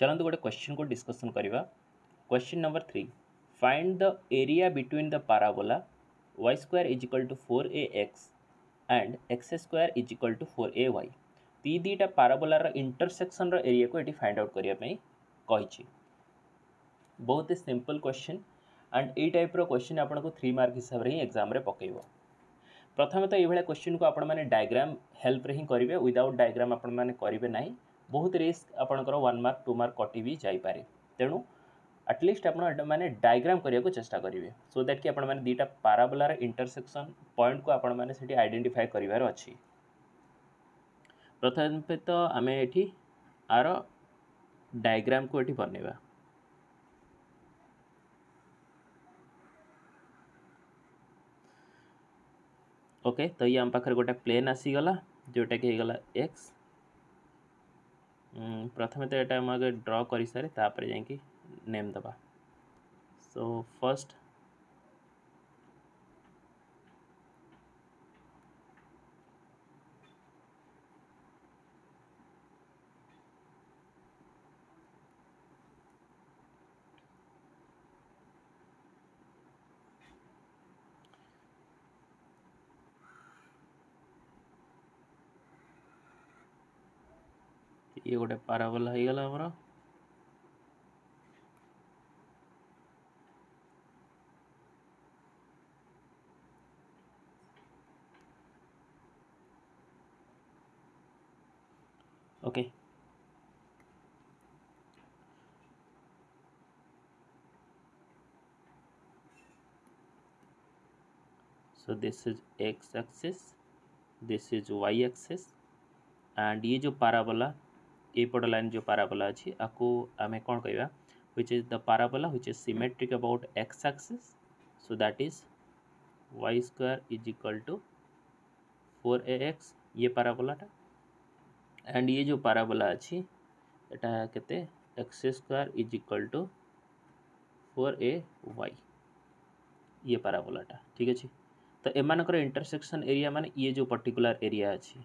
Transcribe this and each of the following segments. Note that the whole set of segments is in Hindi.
चलते गोटे क्वेश्चन को डिस्कसन करवा। Question number three find the area between the parabola y square is equal to four a x and x square is equal to four a y ती दुईटा पाराबोलार इंटरसेक्शन एरिया को ये फाइंड आउट करने बहुत ही सिंपल क्वेश्चन एंड ये टाइप्र क्वेश्चन आपको थ्री मार्क हिसाब से ही एग्ज़ाम पकड़ प्रथम तो ये क्वेश्चन को आपने डायग्राम हेल्प हिं करेंगे विदाउट डायग्राम बहुत रिस्क आपंकर वन मार्क टू मार्क कटि भी जापे तेणु आटलिस्ट आपने डायग्राम करने को चेष्टा करेंगे सो दैट कि आपने दुटा पाराबोलार इंटरसेक्शन पॉइंट को आपने आइडेंटिफाए करार अच्छी प्रथम तो आम ये आर डायग्राम को ये बनवा ओके तो ये आम पाखे गोटे प्लेन आसीगला जोटा कि एक्स प्रथम तो यहाँ आगे ड्र कर सारे तापर जा दबा। सो फ़र्स्ट ये गोटे पारावल Homer. Okay so this is x axis this is y axis and ये जो पारावला एपट लाइन जो पाराबोला अच्छी आपको आम कौन कह which is the parabola which is symmetric about x axis, so that is y square is equal to 4ax ये पाराबोलाटा एंड ये जो पाराबोला अच्छी केते x square is equal to four a y ये पाराबोलाटा ठीक अच्छे तो एमानकर इंटरसेक्शन एरिया माने ये जो पर्टिकुलर एरिया अच्छी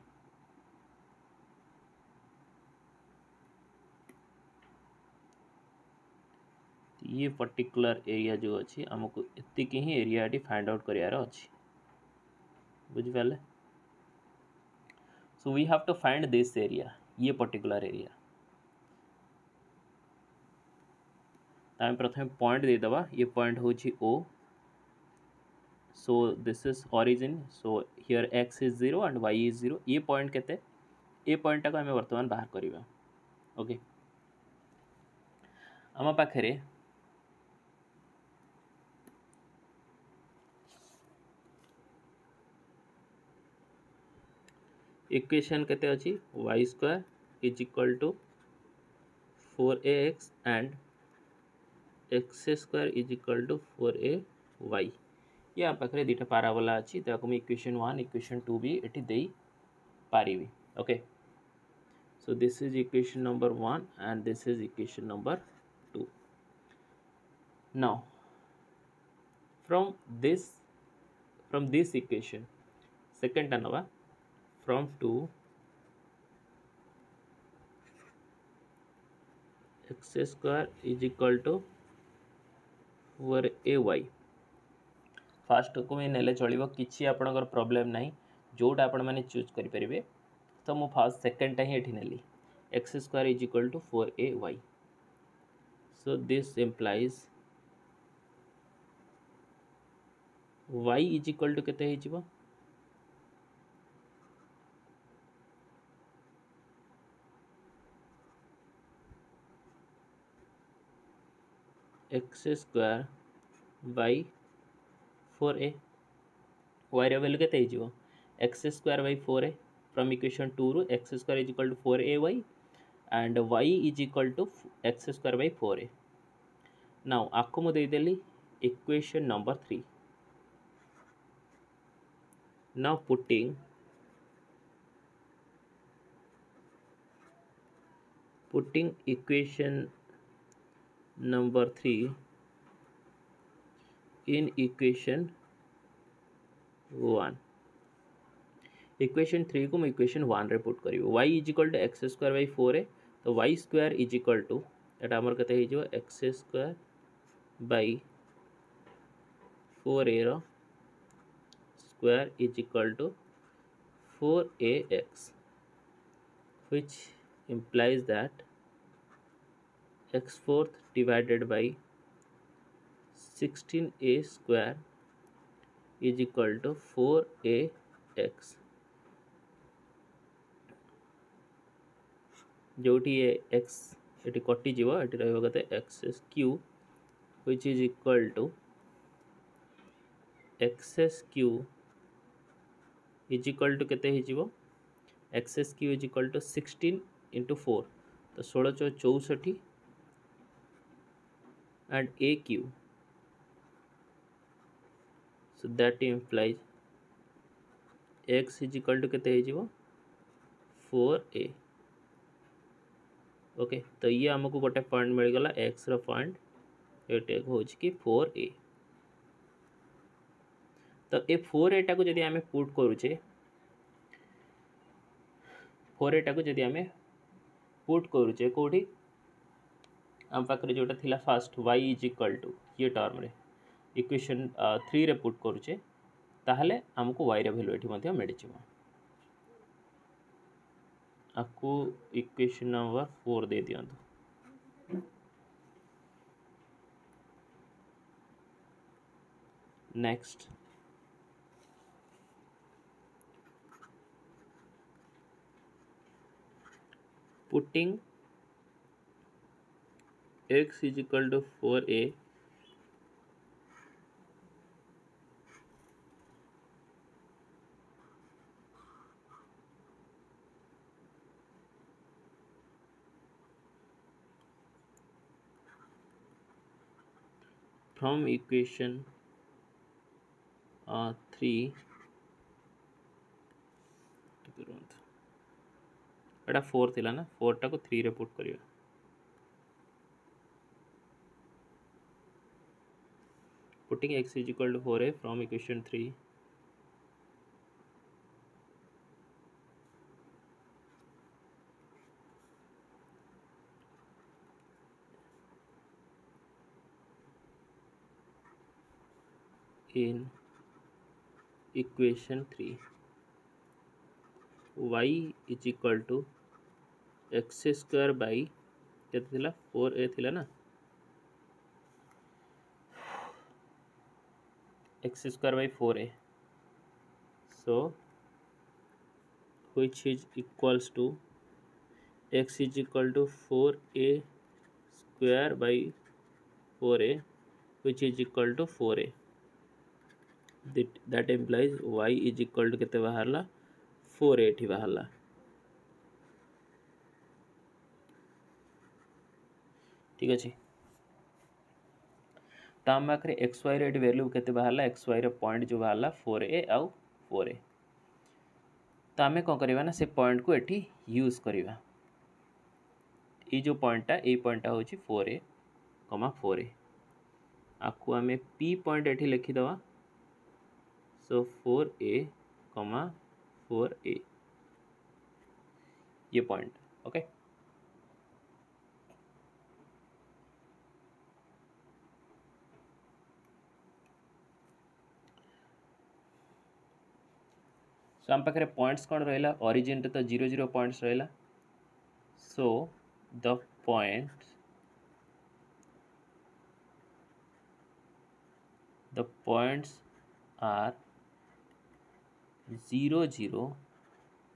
ये पर्टिकुलर एरिया जो अच्छी, आमको एतिक ही एरिया फाइंड आउट करार अच्छी। बुझिपारे so we have to find this area ये पर्टिकुलर एरिया आम प्रथम पॉइंट देदबा ये पॉइंट हूँ ओ so this is origin so here x is zero and y is zero ये पॉइंट के ये पॉइंटा को आम बर्तमान बाहर करवा ओके आम पाखे इक्वेशन अच्छी y square is equal to four a x and x square is equal to four a y ये आम पाखे दुटा पाराबोला अच्छी तो मुझे इक्वेशन वन इक्वेशन टू भी ये दे पारि okay so, this is equation number 1 and this is equation number 2 now, from this from this equation, second another from 2 x square is equal to 4 a y. First को मुझे नेले चलो कि आपणकर प्रोब्लेम ना जोटा मैंने चूज़ करेंगे तो मुझे फास्ट सेकेंडटा ही ये नेली। X square is equal to four a y so this implies y is equal x square by four a wire value के x square by four a from equation two रु, x square is equal to four a y and y is equal to x square by four a now आपको मुझेदेली equation number three now putting putting equation number 3 in equation 1 equation three को मैं इक्वेशन वन रे पुट करी y is equal to x square by four तो y square is equal to यहाँ आमर के x square by four a रोयर is equal to four a x which implies that x fourth divided by 16a square is equal to 4ax जोटी एक्स ये कटिज ये रहा x cube which is equal to x cube is equal to के x cube is equal to sixteen into four तो षोल चौसठी and a cube so that implies x is equal to के फोर ए ओके तो ये आमको गोटे पॉइंट मिलगला एक्स रॉइंट ये हूँ कि फोर ए तो ये फोर एटा को जदि आम पुट करुचे फोर एटा को जदि आम पुट करुचे कौटी आम पाखे जोटा थिला first y is equal to ये टर्म रे। इक्वेशन थ्री रे पुट करुचे, ताहले आमको वाई रे वैल्यू एठी मध्य मिल आपको इक्वेशन नंबर फोर दे दिंतु next putting x is equal to 4a from equation uh, 3 ଏଇଟା ଫୋର୍ ଥିଲା ନା ଫୋର୍ଟାକୁ ଥ୍ରୀରେ ପୁଟ୍ କରିବା putting x is equal to 4a from equation 3 in equation 3 y is equal to x square by के फोर ए थी ना x square by four a. So which is equals to x is equal to four a square by four a which is equal to four a that implies y is equal to के बाहर फोर ए बाहर ला। ठीक अच्छे तो आम पाखे एक्स वाई रेट वैल्यू के बाहर एक्स वाई पॉइंट जो बाहर फोर ए आउ फोर ए तो आम कौन करवा से पॉइंट को ये यूज़ करवा ये जो पॉइंटा ये पॉइंटा हूँ four a comma four a आपको आम पी पॉइंट ये लिखिदे सो four a comma four a ये पॉइंट ओके okay? सो आम पाखे पॉइंट्स कौन रहा अरिजिन तो ज़ीरो ज़ीरो पॉइंट्स रहा so the point the points are zero zero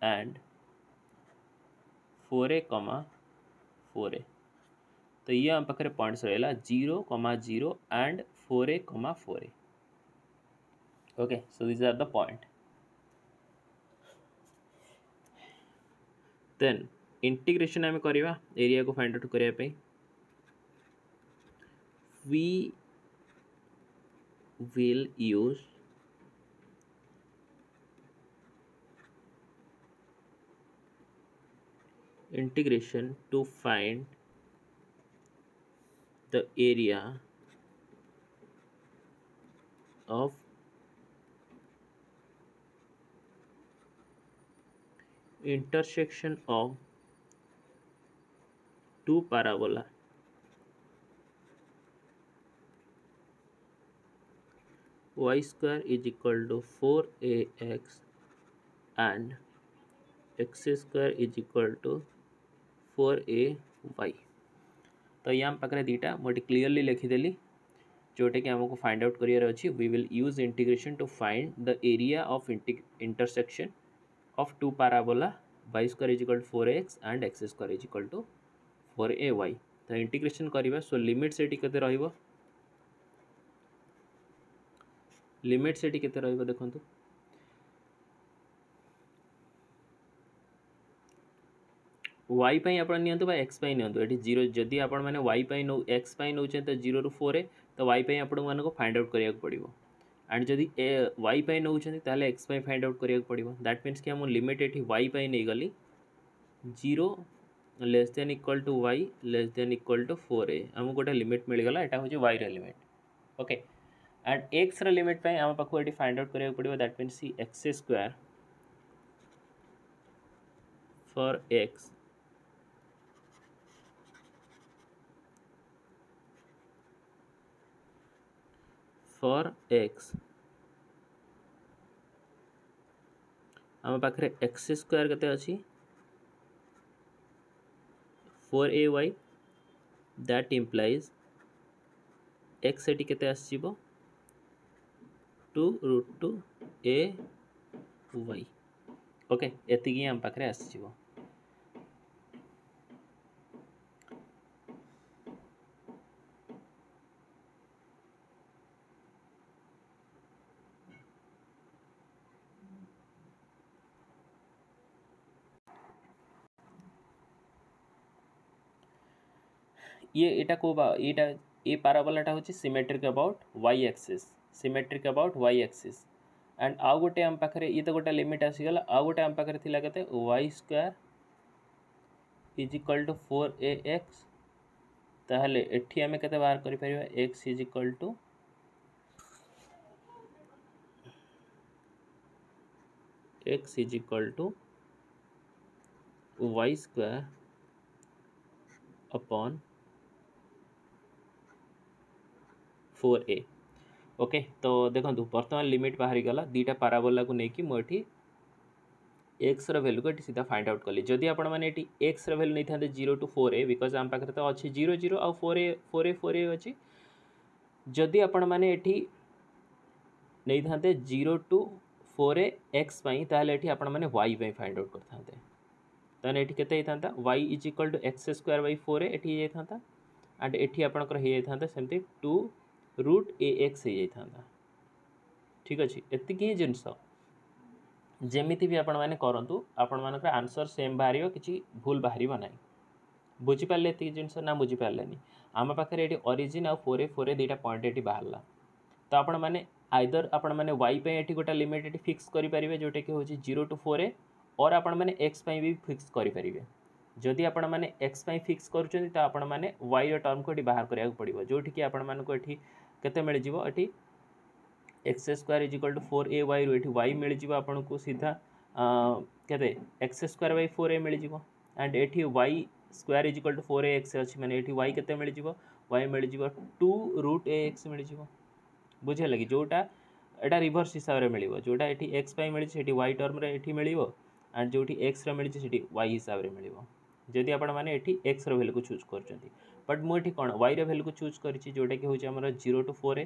and four a comma four a तो ये आम पाखे पॉइंट्स रहा ज़ीरो कमा zero and four a comma four a okay so these are the point then integration आम करवा एरिया को फाइंड आउट करने will use integration to find the area of intersection of two parabola y square is equal to 4ax and x square is equal to 4ay तो ये आम पाखे दुटा मुझे क्लीयरली लिखिदेली जोटा कि आमको फाइंड आउट करार we will use integration to find the area of intersection y square is equal to four x and x square is equal to four a y तो इंटीग्रेशन करवा सो लिमिट से लिमिट से देखो वाई आप एक्स ये ज़ीरो जदि आप वाई नौ एक्स नौ ज़ीरो रु फोर तो वाई मानको फाइंड आउट करिया एंड जदि ए वाई नौ एक्स फाइंड आउट करिया पड़िबो दैट मीन्स कि हम लिमिट एठी वाई पाई नै गली zero less than equal to y less than equal to four a आमको गोटे लिमिट मिलगला एटा होची वाई रे limit okay and x limit पाई आम एठी फाइंड आउट करिया पड़िबो that means x square for x for x. आम पाखे एक्स स्क्वायर के four a y that implies x eighty के two root two a y okay एति आम पाखे आसो ये एटा को एटा, ए पाराबोलाटा हूँ symmetric about y axis symmetric about y axis and आउ गोटे आम पाखे ये तो गोटे लिमिट आसीगला आउ गोटे आम पाखे थी के y square is equal to four a x एठी आम के बाहर कर x is equal to x is equal to y square upon a okay तो देखो बर्तमान लिमिट बाहरी गला, दीटा पाराबोला को लेकिन मुझे एक्स रैल्यू को सीधा फाइंड आउट कली। जदि आपने एक्स रैल्यू नहीं था zero to four a because आम पाखे तो अच्छे zero zero uh four a four a four a अच्छी। जदि आपण मैंने नहीं था zero to four a x मैंने वाई फाइंड आउट करते ये था y is equal to x square by four a था एंड एटी आपंकर टू ए एक्स हो जाता ठीक अच्छे एति ही जिनस जमी भी आपण मैंने करूँ आपण मान आंसर सेम बाहर कि भूल बाहर ना बुझीपारे ये जिन ना बुझीपारे आम पाखे ये अरिजिन आ फोर ए फोर ए दुटा पॉइंट ये बाहर तो आपण मैंने आईदर आपण वाई ये गोटे लिमिट ये फिक्स करेंगे जोटा कि हूँ ज़ीरो टू फोर ए और आपण मैंने भी फिक्स करेंगे जदि आपण मैंने एक्स फिक्स कर टर्म को बाहर करा पड़ो जो कि आपण मानक କେତେ ମିଳିଯିବ ଏଠି x square is equal to four a ୱାଇରୁ ଏଠି ୱାଇ ମିଳିଯିବ ଆପଣଙ୍କୁ ସିଧା କେତେ x square by four a ମିଳିଯିବ ଆଣ୍ଡ ଏଠି y square is equal to four a x ଅଛି ମାନେ ଏଠି ୱାଇ କେତେ ମିଳିଯିବ ୱାଇ ମିଳିଯିବ ଟୁ ରୁଟ୍ ଏ ଏକ୍ସ ମିଳିଯିବ ବୁଝିହେଲା କି ଯେଉଁଟା ଏଇଟା ରିଭର୍ସ ହିସାବରେ ମିଳିବ ଯେଉଁଟା ଏଠି ଏକ୍ସ ପାଇଁ ମିଳିଛି ସେଠି ୱାଇ ଟର୍ମରେ ଏଠି ମିଳିବ ଆଣ୍ଡ ଯେଉଁଠି ଏକ୍ସର ମିଳିଛି ସେଠି ୱାଇ ହିସାବରେ ମିଳିବ ଯଦି ଆପଣମାନେ ଏଠି ଏକ୍ସର ଭ୍ୟାଲୁକୁ ଚୁଜ୍ କରୁଛନ୍ତି बट मुझे कौन वाई रैल्यू को चूज़ कर जोटा कि हूँ ज़ीरो टू फोर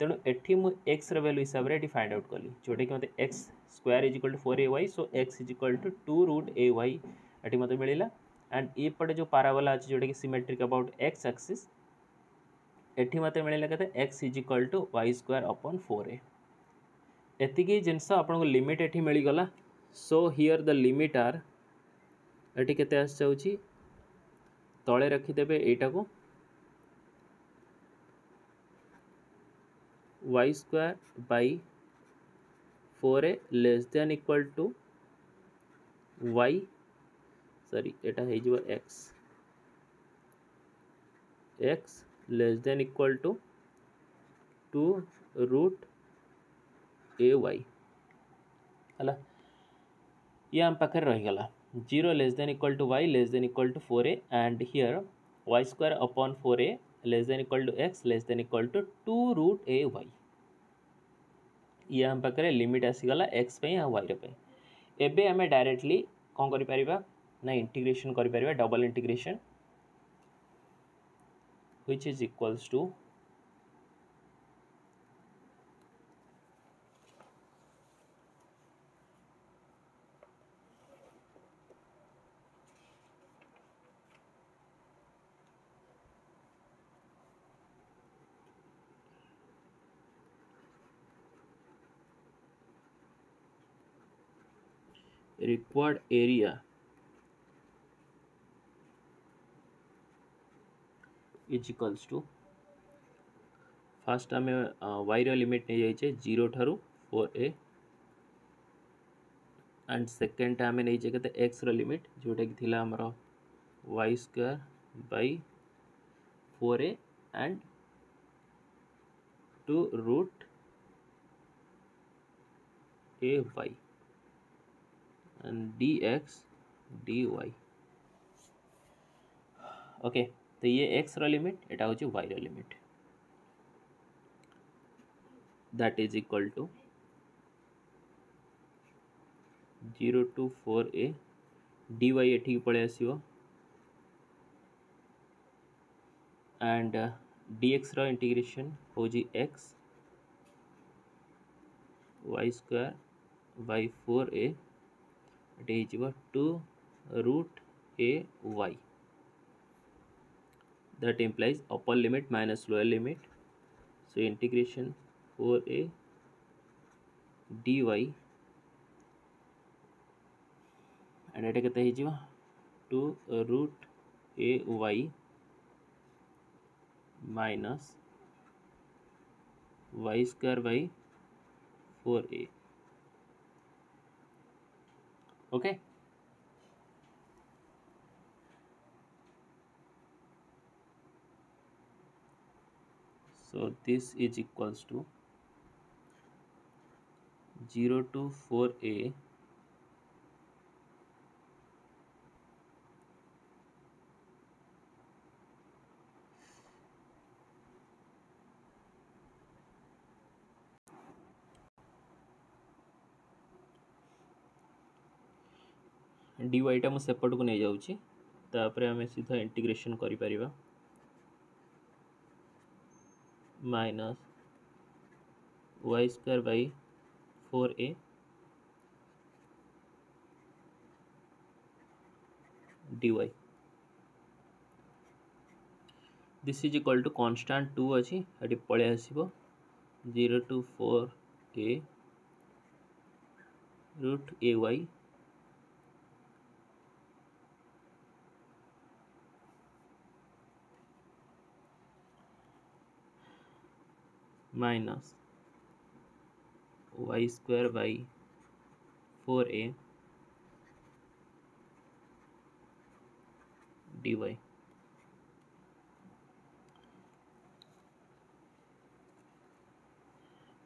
तेणु एटी मुझे एक्स रैल्यू हिसाब से फाइंड आउट कली जोटा कि मतलब x square is equal to four a y so x is equal to two root a y ये मत मिलला एंड ये जो पाराबोला अच्छे जोटा कि सिमेट्रिक अबाउट एक्स एक्सीस एटी मत मिलला के x is equal to y square upon four एतिक जिनस लिमिट ये मिलगला so here the limit are तले रखीदे यटा को y square by four a less than equal to y sorry एटा हो x x less than equal to two root a y है ये आम पाखे रहीगला 0 less than equal to y less than equal to 4a and here y square upon 4a less than equal to x less than equal to 2 root a y ये आम पाखे लिमिट आसीगला एक्स वाई एबे आम डायरेक्टली कौन कर ना इंटीग्रेशन कर double integration which is equals to required area. Equals to first आम वाई रिमिट नहीं जाइए ज़ीरो ठार फोर ए एंड सेकेंड आम नहीं के एक्स रिमिट जोटा कि आमर y square by four a and two root a y d x d y okay तो ये एक्स रिमिट एटा हूँ y limit that is equal to zero to four a d y एठी पड़े आसो एंड डी एक्स हूँ x y square by four a it is two root a y that implies upper limit minus lower limit so integration four a d y and eight कैसे two root a y minus y square y four a okay so this is equals to 0 to 4a ଡିୱାଇଟା ମୁଁ ସେପଟକୁ ନେଇଯାଉଛି ତାପରେ ଆମେ ସିଧା ଇଣ୍ଟିଗ୍ରେସନ୍ କରିପାରିବା minus y square by four a dy this is equal to constant 2 अछि एटी पळे आसीबो 0 to 4 a root ay minus y square by four a d y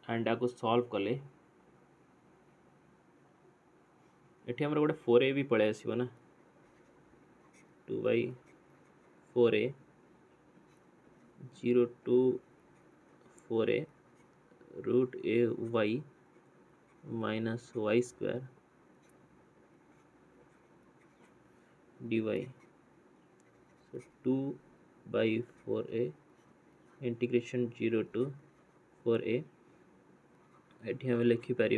and आपको सॉल्व कले। ये आम गोटे फोर ए भी पलि आसो ना two by four a zero to four a root a y minus y square d y. So two by four a integration zero to four a eighty आम लिखिपर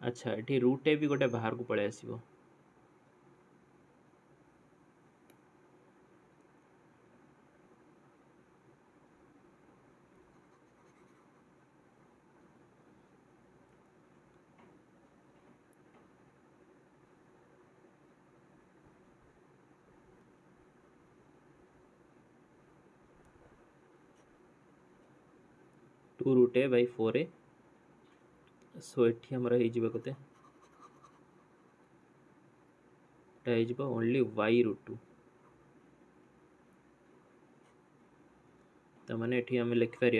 अच्छा ये रुट ए भी गोटे बाहर को पलि गोटे बै फोर सो ये आमर होते ओनली वाई रुट टू तो मैंने आम लिखिपर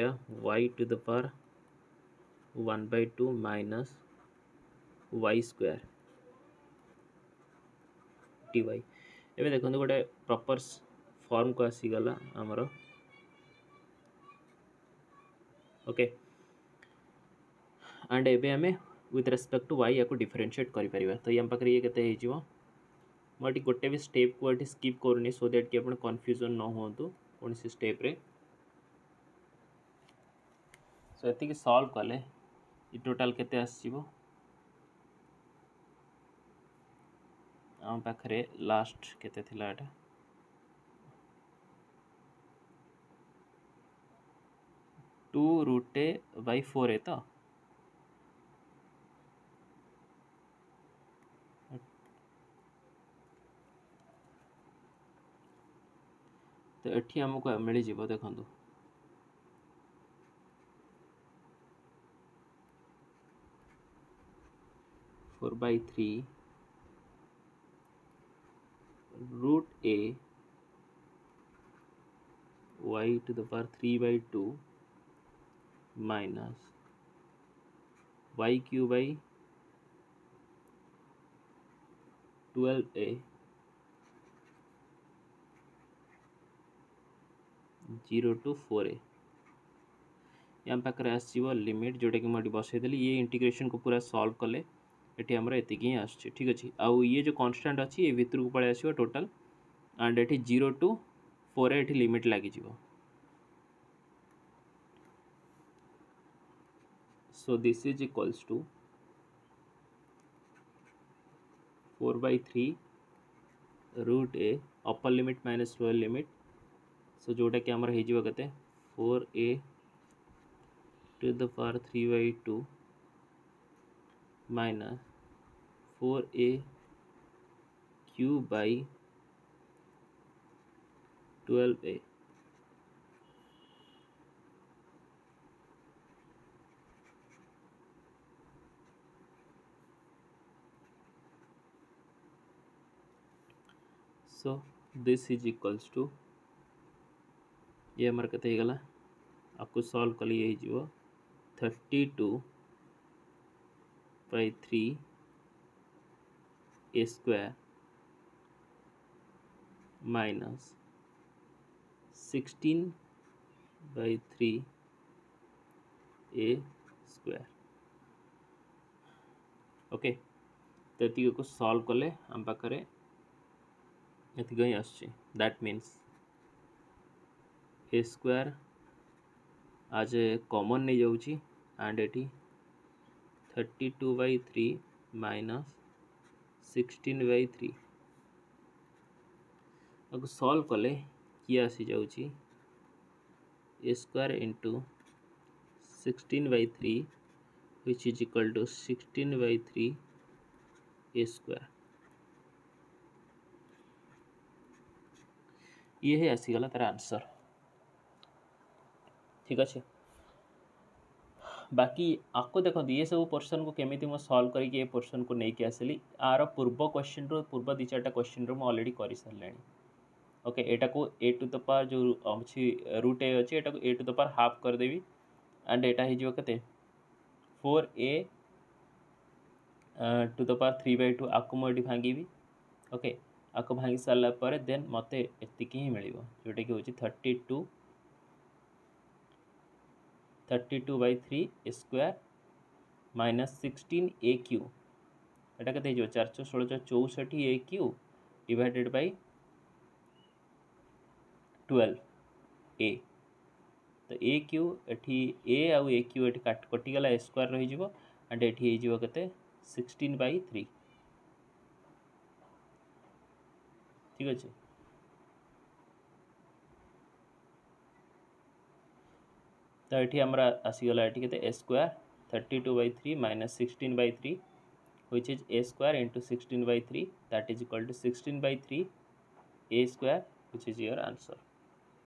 y to the power one by two minus y square d y एवं देखो गोटे प्रपर फर्म को आसीगला आमर ओके okay. ଆଣ୍ଡ ଏବେ ଆମେ ୱିଥ୍ ରେସ୍ପେକ୍ଟ ଟୁ ୱାଇ ୟାକୁ ଡିଫରେନ୍ସିଏଟ୍ କରିପାରିବା ତ ୟା ପାଖରେ ଇଏ କେତେ ହେଇଯିବ ମୁଁ ଏଠି ଗୋଟେ ବି ଷ୍ଟେପ୍କୁ ଏଠି ସ୍କିପ୍ କରୁନି ସୋ ଦ୍ୟାଟ୍ କି ଆପଣ କନଫ୍ୟୁଜନ୍ ନ ହୁଅନ୍ତୁ କୌଣସି ଷ୍ଟେପ୍ରେ ସୋ ଏତିକି ସଲ୍ଭ କଲେ ଇ ଟୋଟାଲ୍ କେତେ ଆସିଯିବ ଆମ ପାଖରେ ଲାଷ୍ଟ କେତେ ଥିଲା ଏଇଟା two root a by four a ତ ତ ଏଠି ଆମକୁ ମିଳିଯିବ ଦେଖନ୍ତୁ four by three root a y to the power three by two minus y cube by twelve a Zero to four a. या पाखे आसो लिमिट जोटा कि मुझे बसईदेली ये इंटीग्रेशन को पूरा सल्व कले ये आमर ही आस ठीक अच्छे आउ ये जो कन्स्टाट अच्छी ये भितर को पलि आस टोटाल। एंड ये ज़ीरो टू फोर ये लिमिट लग so this is equals to 4 by 3 root a, upper limit minus lower limit so जोटा कि आमर हो four a to the power three by two minus four a cube by twelve a so, this is equals to ये आमर केगला आपको सल्व कले ये thirty two by three a square minus sixteen by three a square okay तो ये सल्व कले आम पाखे ये आस that means a square as common नहीं जाऊँगी एंड ये thirty two by three minus sixteen by three आपको सल्व कले किए आसी जाऊँगी। A square into sixteen by three which is equal to sixteen by three a square ये है आसीगला तार आंसर ठीक अच्छे बाकी आपको देखो ये सब पोर्सन को केमी मुझे सल्व करके पोर्सन को लेकिन आसली आर पूर्व क्वेश्चन रो पूर्व दि चार्टा क्वेश्चन रो अलरेडी कर सारे ओके एटा को ए टू द पावर जो अच्छी रुट ए अच्छी एटा a to the power half करदेवी and एटा हो four a to the power three by two आपको मुझे भांगी ओके आपको भांगी सारापर देन मत एति ही मिल जोटा कि हूँ thirty two thirty two by three square minus sixteen a cube एटा के चार षोल चौसठ a cube divided by twelve a तो ए क्यू एटी ए आउ ए क्यू ये कटिगला ए स्क्वायर रही एंड ये के सिक्सटीन बै थ्री ঠিক আছে তো এটি আমরা আসিগলা এটি কেতে a square thirty two by three minus sixteen by three which is a square into 16 by 3 that is equal to 16 by 3 a square which is your answer